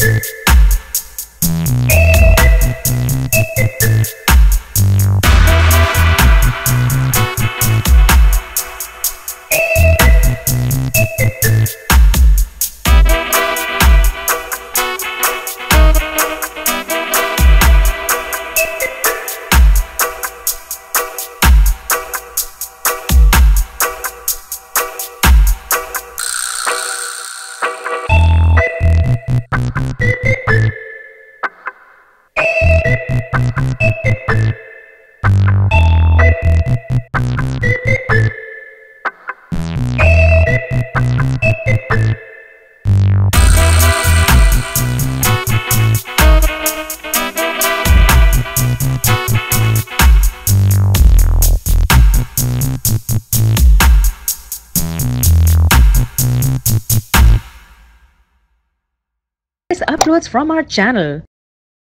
Thank you. Uploads from our channel.